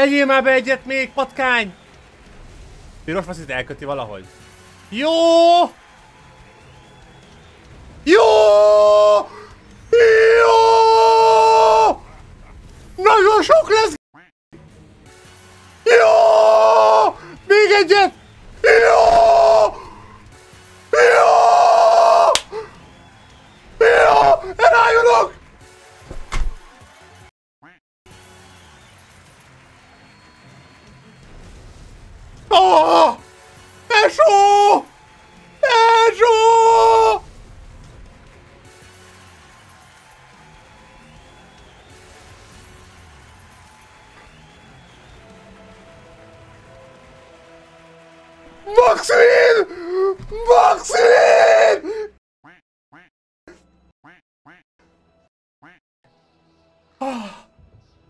Tegyél már be egyet még, patkány! Piros faszit elköti valahogy. Jó! Jó! Jó! Nagyon sok lesz! Jó! Még egyet! Jó! Jó! Jó! Elájulok! Oh Pécho Pécho Maxine